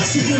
Así que,